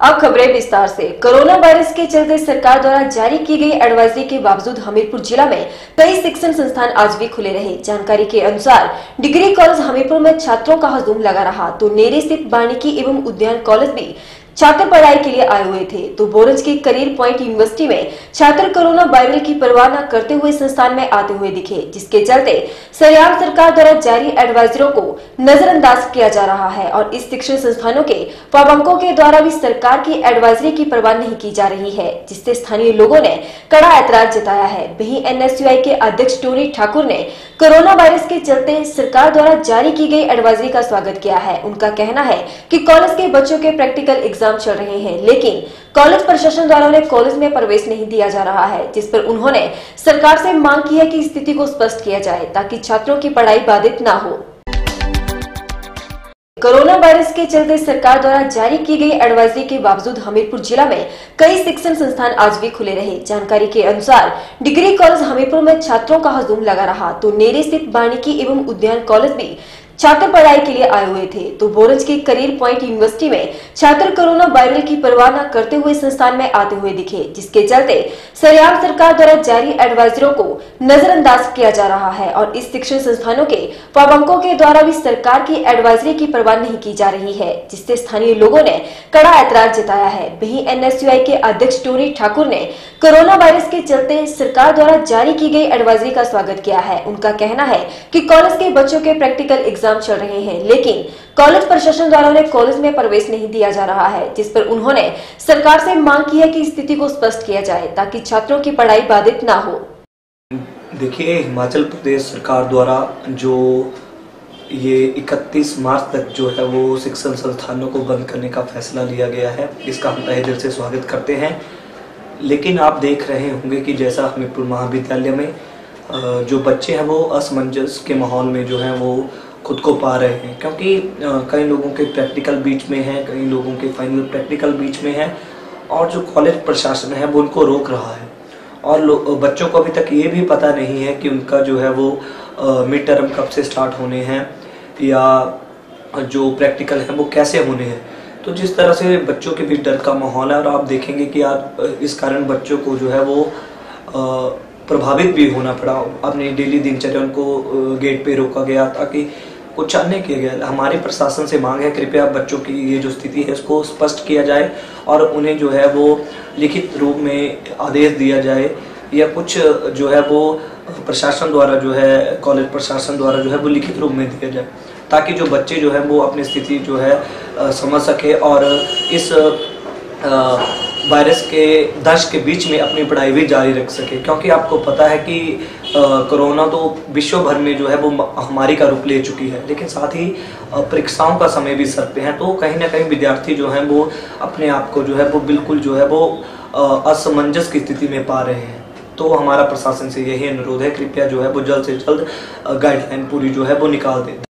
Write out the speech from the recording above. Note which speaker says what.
Speaker 1: अब खबरें विस्तार से। कोरोना वायरस के चलते सरकार द्वारा जारी की गई एडवाइजरी के बावजूद हमीरपुर जिला में कई शिक्षण संस्थान आज भी खुले रहे। जानकारी के अनुसार, डिग्री कॉलेज हमीरपुर में छात्रों का हजूम लगा रहा। तो नेरे स्थित वानिकी एवं उद्यान कॉलेज भी छात्र पढ़ाई के लिए आए हुए थे। तो बोरज के करियर पॉइंट यूनिवर्सिटी में छात्र कोरोना वायरल की परवाह न करते हुए संस्थान में आते हुए दिखे, जिसके चलते सरियाम सरकार द्वारा जारी एडवाइजरों को नजरअंदाज किया जा रहा है और इस शिक्षण संस्थानों के पाबंकों के द्वारा भी सरकार की एडवाइजरी की परवाह नहीं की जा रही है, जिससे स्थानीय लोगों ने कड़ा ऐतराज जताया है। वही एन के अध्यक्ष टोनी ठाकुर ने कोरोना वायरस के चलते सरकार द्वारा जारी की गई एडवाइजरी का स्वागत किया है। उनका कहना है की कॉलेज के बच्चों के प्रैक्टिकल एग्ज़ाम एग्ज़ाम चल रहे हैं, लेकिन कॉलेज प्रशासन द्वारा उन्हें कॉलेज में प्रवेश नहीं दिया जा रहा है, जिस पर उन्होंने सरकार से मांग की है कि स्थिति को स्पष्ट किया जाए, ताकि छात्रों की पढ़ाई बाधित न हो। कोरोना वायरस के चलते सरकार द्वारा जारी की गई एडवाइजरी के बावजूद हमीरपुर जिला में कई शिक्षण संस्थान आज भी खुले रहे। जानकारी के अनुसार, डिग्री कॉलेज हमीरपुर में छात्रों का हजूम लगा रहा तो नेरे स्थित वानिकी एवं उद्यान कॉलेज भी छात्र पढ़ाई के लिए आए हुए थे। तो बोरज के करियर पॉइंट यूनिवर्सिटी में छात्र कोरोना वायरल की परवाह न करते हुए संस्थान में आते हुए दिखे, जिसके चलते सरियाम सरकार द्वारा जारी एडवाइजरों को नजरअंदाज किया जा रहा है और इस शिक्षण संस्थानों के पाबंकों के द्वारा भी सरकार की एडवाइजरी की परवाह नहीं की जा रही है, जिससे स्थानीय लोगों ने कड़ा ऐतराज जताया है। वही एन के अध्यक्ष टोनी ठाकुर ने कोरोना वायरस के चलते सरकार द्वारा जारी की गई एडवाइजरी का स्वागत किया है। उनका कहना है की कॉलेज के बच्चों के प्रैक्टिकल एग्ज़ाम एग्ज़ाम चल रहे हैं। लेकिन कॉलेज प्रशासन द्वारा उन्हें कॉलेज में प्रवेश नहीं दिया जा रहा है, जिस पर उन्होंने सरकार से मांग की है कि स्थिति को स्पष्ट किया जाए, ताकि छात्रों की पढ़ाई बाधित ना हो।
Speaker 2: देखिए, हिमाचल प्रदेश सरकार द्वारा जो ये 31 मार्च तक जो है वो शिक्षण संस्थानों को बंद करने का फैसला लिया गया है, इसका हम तहे दिल से स्वागत करते हैं। लेकिन आप देख रहे होंगे कि जैसा हमीरपुर महाविद्यालय में जो बच्चे हैं वो असमंजस के माहौल में जो है वो खुद को पा रहे हैं, क्योंकि कई लोगों के प्रैक्टिकल बीच में है, कई लोगों के फाइनल प्रैक्टिकल बीच में है, और जो कॉलेज प्रशासन है, वो उनको रोक रहा है। और बच्चों को अभी तक ये भी पता नहीं है कि उनका जो है वो मिड टर्म कब से स्टार्ट होने हैं, या जो प्रैक्टिकल है, वो कैसे होने हैं। तो जिस तरह से बच्चों के बीच डर का माहौल है, और आप देखेंगे कि आप इस कारण बच्चों को जो है वो प्रभावित भी होना पड़ा। अपनी डेली दिनचर्या उनको गेट पे रोका गया ताकि कुछ अन्य किया हमारे प्रशासन से मांग है, कृपया बच्चों की ये जो स्थिति है इसको स्पष्ट किया जाए और उन्हें जो है वो लिखित रूप में आदेश दिया जाए या कुछ जो है वो प्रशासन द्वारा जो है, कॉलेज प्रशासन द्वारा जो है वो लिखित रूप में दिया जाए ताकि जो बच्चे जो है वो अपनी स्थिति जो है समझ सके और इस वायरस के दश के बीच में अपनी पढ़ाई भी जारी रख सके। क्योंकि आपको पता है कि कोरोना तो विश्व भर में जो है वो महामारी का रूप ले चुकी है। लेकिन साथ ही परीक्षाओं का समय भी सर पे है। तो कहीं ना कहीं विद्यार्थी जो हैं वो अपने आप को जो है वो बिल्कुल जो है वो असमंजस की स्थिति में पा रहे हैं। तो हमारा प्रशासन से यही अनुरोध है, कृपया जो है वो जल्द से जल्द गाइडलाइन पूरी जो है वो निकाल दें।